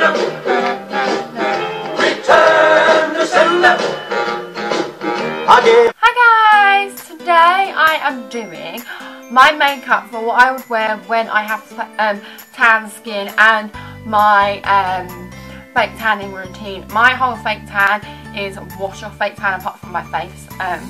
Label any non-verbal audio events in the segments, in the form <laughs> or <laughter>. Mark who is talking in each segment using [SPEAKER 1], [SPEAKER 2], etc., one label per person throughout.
[SPEAKER 1] Return sender.
[SPEAKER 2] Hi guys! Today I am doing my makeup for what I would wear when I have um, tan skin and my um, fake tanning routine. My whole fake tan is wash off fake tan apart from my face. Um,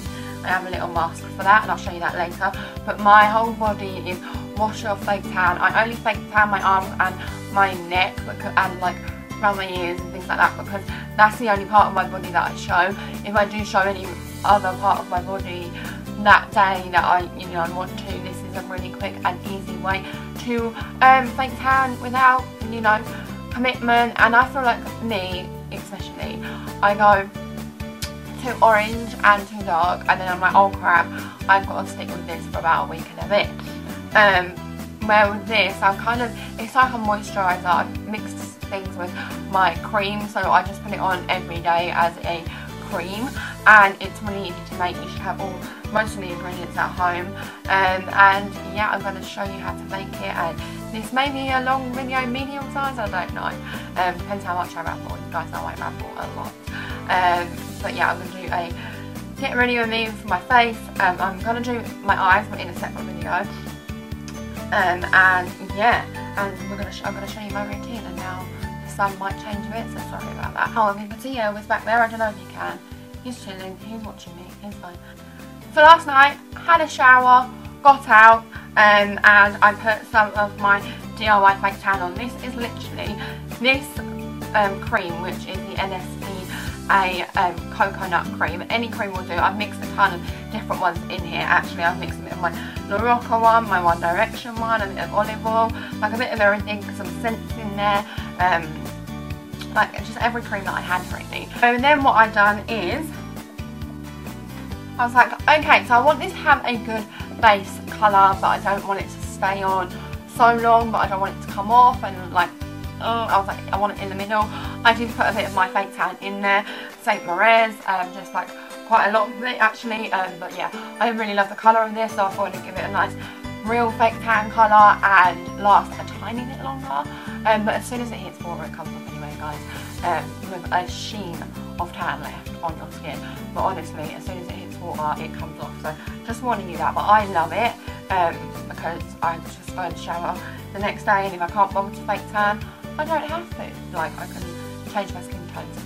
[SPEAKER 2] I have a little mask for that and I'll show you that later. But my whole body is wash off fake tan. I only fake tan my arms and my neck and like around my ears and things like that because that's the only part of my body that I show. If I do show any other part of my body that day that I you know I want to, this is a really quick and easy way to um, fake tan without you know commitment and I feel like me especially I go too orange and too dark and then I'm like oh crap I've got to stick with this for about a week and a bit um, where with this I kind of it's like a moisturiser. I've mixed things with my cream so I just put it on every day as a cream. And it's really easy to make. You should have all most of the ingredients at home. Um, and yeah I'm going to show you how to make it. And this may be a long video medium size I don't know. Um, depends how much I ramble. You guys know I ramble a lot. Um, but yeah I'm going to do a get ready with me for my face. Um, I'm going to do my eyes but in a separate video um, and yeah and we're gonna I'm going to show you my routine and now the sun might change a bit so sorry about that. Oh I can see was back there I don't know if you can. He's chilling he's watching me he's fine. So last night had a shower got out um, and I put some of my DIY fake tan on. This is literally this um, cream which is the NSP a um, coconut cream. Any cream will do. I've mixed a ton of different ones in here actually. I've mixed a bit of my Loroca one, my One Direction one, a bit of olive oil, like a bit of everything, some scents in there. Um, like just every cream that I had really. And then what I've done is I was like, okay, so I want this to have a good base colour, but I don't want it to stay on so long, but I don't want it to come off and like oh, I was like, I want it in the middle. I did put a bit of my fake tan in there, St. Moriz, um, just like quite a lot of it actually, um, but yeah, I really love the colour of this, so I thought I'd give it a nice real fake tan colour and last a tiny bit longer, um, but as soon as it hits water it comes off anyway guys, um, with a sheen of tan left on your skin, but honestly, as soon as it hits water it comes off, so just warning you that, but I love it, um, because I just go and shower the next day and if I can't bother to fake tan, I don't have to. Like, I can change my skin tones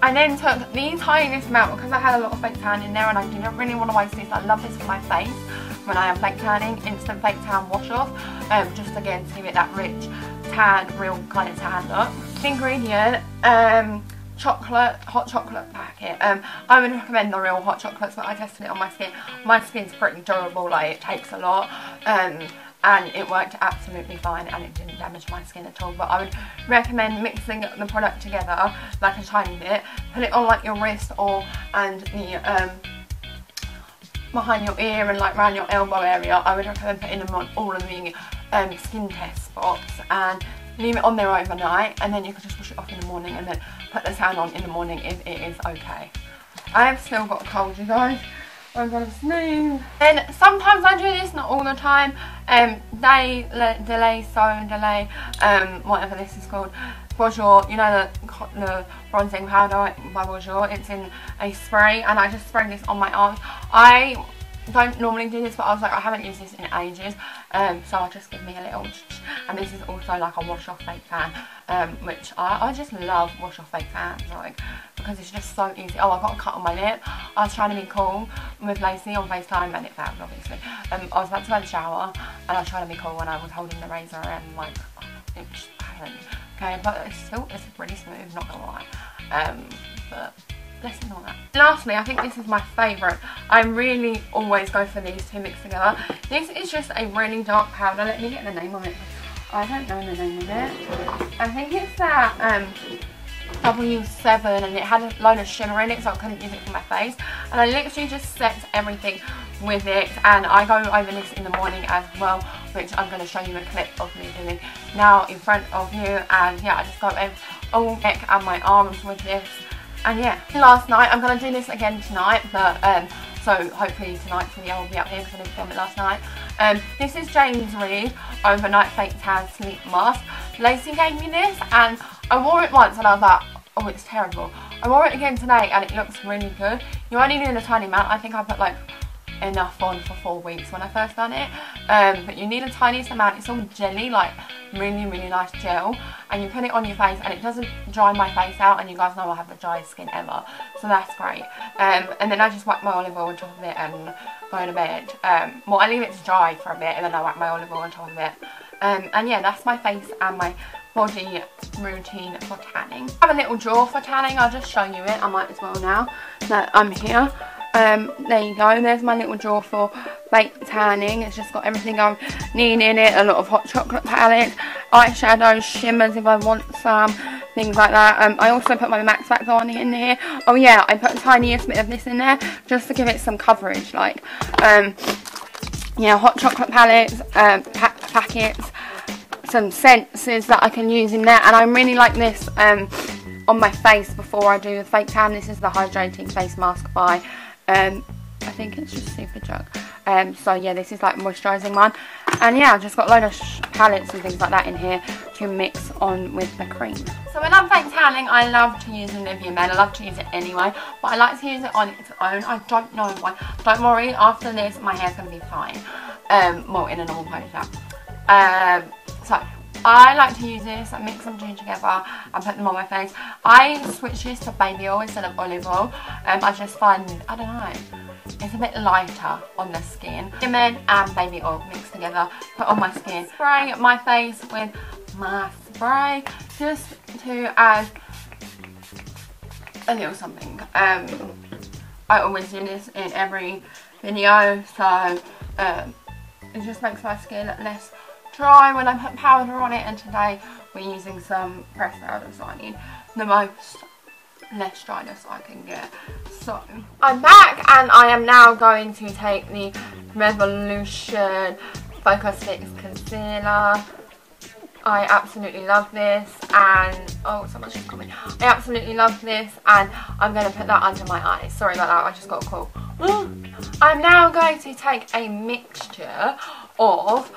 [SPEAKER 2] I then took the tiniest amount because I had a lot of fake tan in there and I didn't really want to waste this. I love this for my face when I am fake tanning. Instant fake tan wash off. Um, just again to give it that rich tan, real kind of tan look. Ingredient, um, chocolate, hot chocolate packet. Um, I would recommend the real hot chocolates but I tested it on my skin. My skin's pretty durable, like it takes a lot. Um, and it worked absolutely fine and it didn't damage my skin at all. But I would recommend mixing the product together like a tiny bit put it on like your wrist or and the um, behind your ear and like around your elbow area. I would recommend putting them on all of the um, skin test spots and leave it on there overnight and then you can just wash it off in the morning and then put the tan on in the morning if it is okay. I have still got a cold you guys And sometimes I do this, not all the time. Um, day, delay, so delay, um, whatever this is called. Bourjois, you know the, the bronzing powder by Bourjois, it's in a spray and I just spray this on my arms. I don't normally do this but I was like I haven't used this in ages. Um, so I'll just give me a little and this is also like a wash off fake fan um, which I, I just love wash off fake fans like because it's just so easy. Oh I got a cut on my lip. I was trying to be cool with Lacey on FaceTime and it failed obviously. Um, I was about to go in the shower and I was trying to be cool when I was holding the razor and like it just happened. Okay but it's still it's pretty smooth not gonna lie. Um, but on that. Lastly, I think this is my favourite. I really always go for these two mixed together. This is just a really dark powder. Let me get the name of it. I don't know the name of it. I think it's that um, W7 and it had a load of shimmer in it so I couldn't use it for my face. And I literally just set everything with it and I go over this in the morning as well which I'm going to show you a clip of me doing now in front of you and yeah I just go over all neck and my arms with this and yeah, last night, I'm going to do this again tonight, but um, so hopefully tonight's video will be up here because I didn't film it last night. Um, this is James Read Overnight Fake Tan Sleep Mask. Lacey gave me this and I wore it once and I was like, oh, it's terrible. I wore it again today and it looks really good. You only need a tiny amount. I think I put like enough on for four weeks when I first done it. Um, but you need a tiniest amount. It's all jelly, like really, really nice gel. And you put it on your face and it doesn't dry my face out. And you guys know I have the driest skin ever. So that's great. Um, and then I just whack my olive oil on top of it and go to bed. Um, well, I leave it to dry for a bit and then I whack my olive oil on top of it. Um, and yeah, that's my face and my body routine for tanning. I have a little drawer for tanning. I'll just show you it. I might as well now that I'm here. Um, there you go, there's my little drawer for fake tanning. It's just got everything I need in it, a lot of hot chocolate palettes, eyeshadows, shimmers if I want some, things like that. Um, I also put my Max Factor on in here. Oh yeah, I put a tiniest bit of this in there just to give it some coverage, like, um, yeah, hot chocolate palettes, um, pa packets, some senses that I can use in there, and I really like this um, on my face before I do the fake tan. This is the Hydrating Face Mask by um, I think it's just Superdrug. Um, so yeah, this is like moisturising one. And yeah, I've just got a load of palettes and things like that in here to mix on with the cream. So when I'm fake tanning, I love to use a Nivea Men. I love to use it anyway. But I like to use it on its own. I don't know why. Don't worry, after this, my hair's going to be fine. Um, well, in a normal ponytail. Um, so I like to use this, I mix them two together and put them on my face. I switch this to baby oil instead of olive oil. Um, I just find, I don't know, it's a bit lighter on the skin. Lemon and baby oil mixed together, put on my skin. Spray my face with my spray just to add a little something. Um, I always do this in every video, so um, it just makes my skin less dry when I put powder on it and today we're using some pressed powder so I need the most less dryness I can get. So I'm back and I am now going to take the Revolution Focus Fix Concealer. I absolutely love this and oh so much is coming. I absolutely love this and I'm going to put that under my eyes. Sorry about that, I just got a call. <gasps> I'm now going to take a mixture of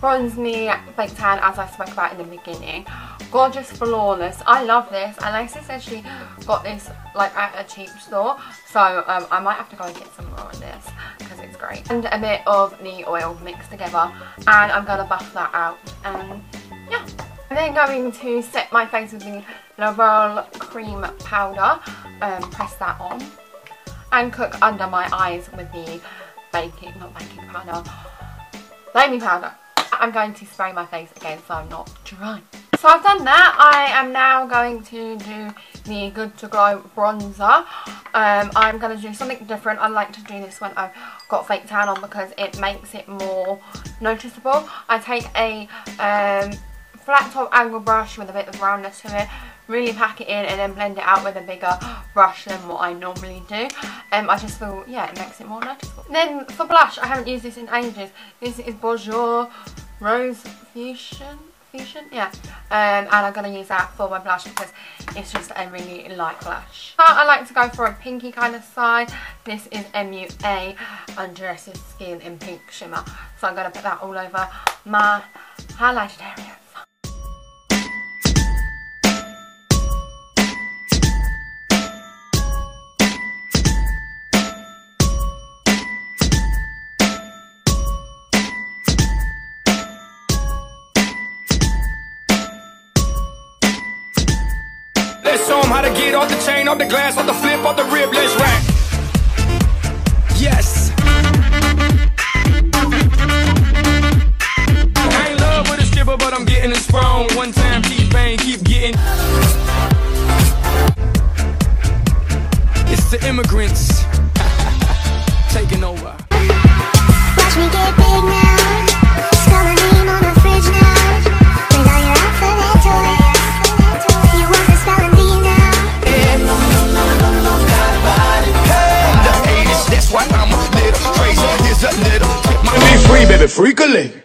[SPEAKER 2] Bronze Me Fake Tan as I spoke about in the beginning. Gorgeous Flawless. I love this. And said she got this like at a cheap store. So um, I might have to go and get some more of this because it's great. And a bit of the oil mixed together. And I'm going to buff that out. And yeah. I'm then going to set my face with the L'Oreal Cream Powder. Um, press that on. And cook under my eyes with the baking, not baking powder, baby powder. I'm going to spray my face again so I'm not dry. So I've done that. I am now going to do the Good To Glow bronzer. Um, I'm going to do something different. I like to do this when I've got fake tan on because it makes it more noticeable. I take a um, flat top angle brush with a bit of roundness to it really pack it in and then blend it out with a bigger brush than what I normally do. Um, I just feel, yeah, it makes it more noticeable. Then for blush, I haven't used this in ages. This is Bourjois Rose Fusion. Fusion, yeah. Um, and I'm going to use that for my blush because it's just a really light blush. I like to go for a pinky kind of side. This is MUA Undress Your Skin in Pink Shimmer. So I'm going to put that all over my highlighted area.
[SPEAKER 3] Off the chain, off the glass, off the flip, off the rib, let's rack. Yes. I ain't love with a stripper, but I'm getting it sprung. One time, keep bang, keep getting. It's the immigrants <laughs> taking over.
[SPEAKER 4] Watch me get
[SPEAKER 3] Baby, freakily.